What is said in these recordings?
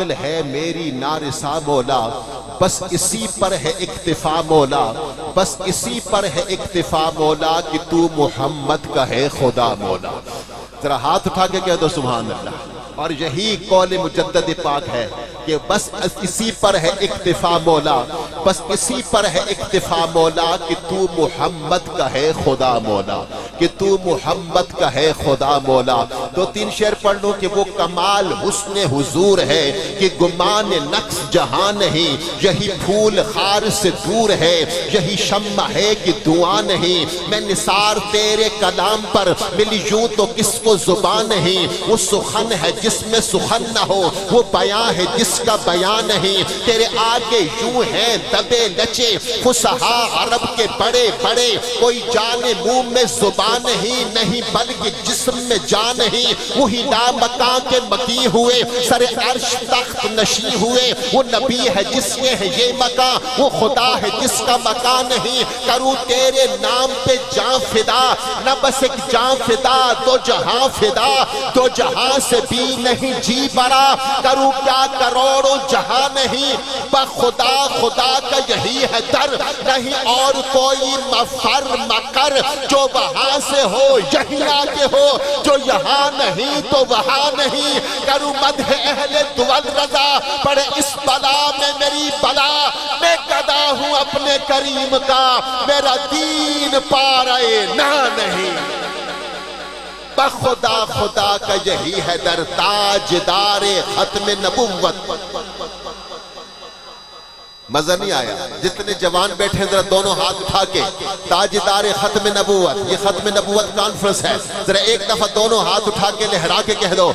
अक्ल है मेरी नारिसा मौला। बस इसी पर है इक्तिफा मौला। बस इसी पर है इक्तिफा मौला कि तू मोहम्मद का है खुदा मौला। जरा हाथ उठा के कह दो सुबहान अल्लाह और यही कौल मुजद्दद पाक है कि बस इसी पर है इक्तिफा मौला। बस इसी पर है इक्तिफा मौला कि तू मोहम्मद का है खुदा मौला। कि तू मोहम्मद का है खुदा मौला। दो तीन शेर पढ़ लो कि वो कमाल हुस्न हुजूर है, कि गुमान नक्स जहाँ नहीं, यही फूल खार से दूर है, यही शम्मा है कि दुआ नहीं। मैं निसार तेरे कलाम पर मिली यूँ तो किसको ज़ुबान नहीं। वो सुखन है जिसमें सुखन न हो, वो बयां है जिसका बयान नहीं। तेरे आगे यूँ है दबे लचे फुसहा अरब के बड़े बड़े कोई जाने मुँह में ज़ुबान नहीं नहीं, बल्कि जिस्म में जान नहीं वही मका के मकी हुए, सर अर्श तख्त नशी हुए। वो नबी है जिसके है ये मका, वो खुदा है जिसका मका नहीं। करूँ तेरे नाम पे जा फिदा, न बस एक जा फिदा तो जहाँ फिदा तो जहाँ से भी नहीं जी बड़ा। करूँ क्या करोड़ों जहाँ नहीं खुदा खुदा का यही है दर। नहीं और कोई मफर, मकर, जो वहाँ से हो यही आगे हो, जो यहाँ नहीं तो वहाँ नहीं। करूँ मद अहले दुवल रजा पड़े इस बला में मेरी बला। मैं गदा हूँ अपने करीम का, मेरा दीन पा रहे ना नहीं। खुदा खुदा का यही है दर, ताजदार खत्म नबुवत। मज़ा नहीं आया। जितने जवान बैठे जरा दोनों हाथ उठा के, ताजदार खत्म नबूवत, ये खत्म नबूवत कॉन्फ्रेंस है। जरा एक दफ़ा दोनों हाथ उठा के लहरा के कह दो।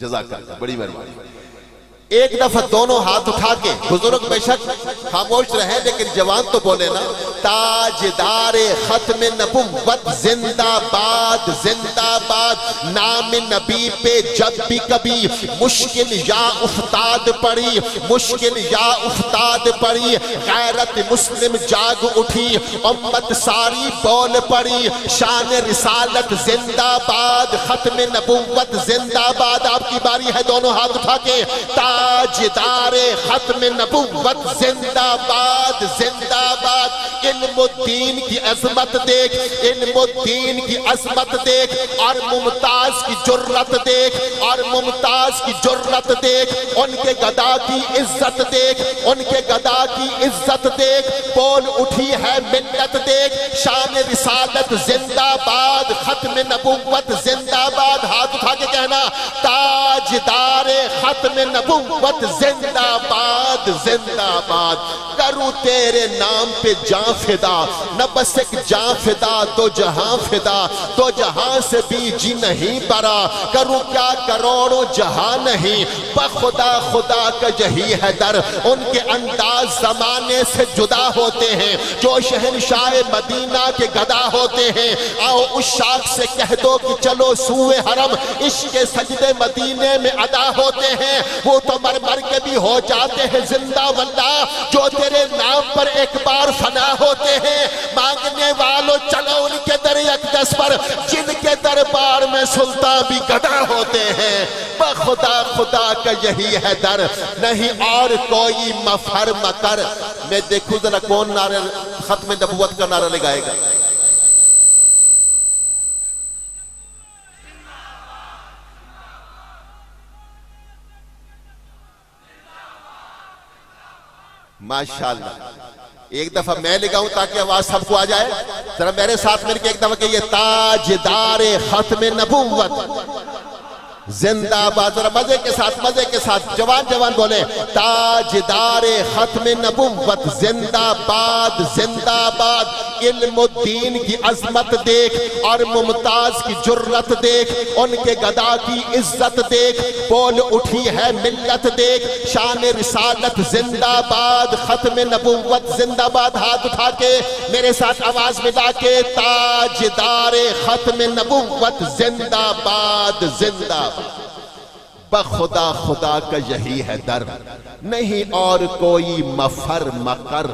जजाक बड़ी मेहरबानी एक दफ़ा दोनों हाथ उठा के, बुज़ुर्ग बेशक खामोश रहे, लेकिन जवान तो बोले ना, ताजदार खत्म नबुवत, जिंदाबाद जिंदाबाद, नाम नबी पे जब भी कभी मुश्किल या उफ्ताद पड़ी, मुश्किल या उफ्ताद पड़ी, गैरत मुस्लिम जाग उठी, उम्मत सारी बोल पड़ी, शान रिसालत, जिंदाबाद, खत्म नबुवत, जिंदाबाद, आपकी बारी है, दोनों हाथ उठा के, ता ताजदार खत्म नबूवत जिंदाबाद जिंदाबाद। इल्मुद्दीन की अजमत देख इल्मुद्दीन की अजमत देख, और मुमताज़ की जुर्रत देख, और मुमताज़ की जुर्रत देख, उनके गदा की इज़्ज़त देख, उनके गदा की इज़्ज़त देख, बोल उठी है मिन्नत देख, शान रिसालत जिंदाबाद, खत्म नबुवत जिंदाबाद, हाथ उठा के कहना, ताजदार खत्म नबुवत जिंदाबाद जिंदाबाद, करूँ तेरे नाम पे जा फिदा। न बस एक जा फिदा तो जहाँ फिदा। तो जहाँ से भी जी नहीं परा। करूँ क्या करोड़ों जहाँ नहीं। खुदा खुदा का यही है दर उनके अंदाज जमाने से जुदा होते हैं। जो शहनशाह मदीना के गदा होते हैं। आओ उस शाख से कह दो कि चलो सूए हरम, इश्क सजदे मदीने में अदा होते हैं। वो तो मर मर के भी हो जाते हैं, ज़िंदा वल्ला जो तेरे नाम पर एक बार फना होते हैं। मांगने वालों चलो उनके दर अकदस पर, जिनके दरबार में सुल्तान भी गदा होते हैं। खुदा खुदा का यही है दर, नहीं और कोई मफर मकर। मैं देखू जरा कौन नारे खत्म नबुवत का नारा लगाएगा। माशाल्लाह। एक दफ़ा मैं लिखाऊं ताकि आवाज़ सबको आ जाए। जरा मेरे साथ मिलकर एक दफ़ा कहिए, ताजदार खत्म नबूवत। जिंदाबाद जरा मज़े के साथ, मज़े के साथ, जवान जवान बोले, ताजदार खत्म नबुवत, जिंदाबाद जिंदाबाद। इल्मुद्दीन की अजमत देख और मुमताज़ की जुर्रत देख, उनके गदा की इज़्ज़त देख, बोल उठी है मिल्लत देख, शान रिसालत, जिंदाबाद, खत्म नबुवत, जिंदाबाद, हाथ उठा के, मेरे साथ आवाज़ मिला के, ताजदार खत्म नबुवत, जिंदाबाद जिंदाबाद। बखुदा खुदा का यही है दर। नहीं और कोई मफर मकर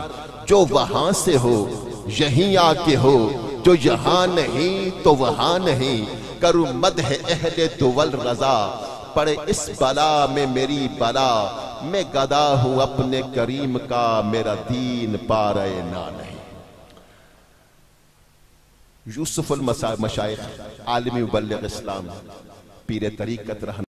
जो वहाँ से हो, यहीं आके हो। जो यहाँ नहीं तो वहाँ नहीं। करूँ मद है अहले दुवल रजा पड़े इस बला में मेरी बला। मैं गदा हूँ अपने करीम का, मेरा दीन पा रहे ना नहीं। यूसुफ मशाइ आलमी इस्लाम। पीर तरीकत रहन।